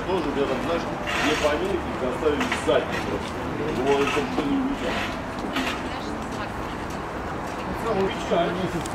тоже меня там, знаешь, не по как оставили сзади просто. вот это что не увидел. Самого месяц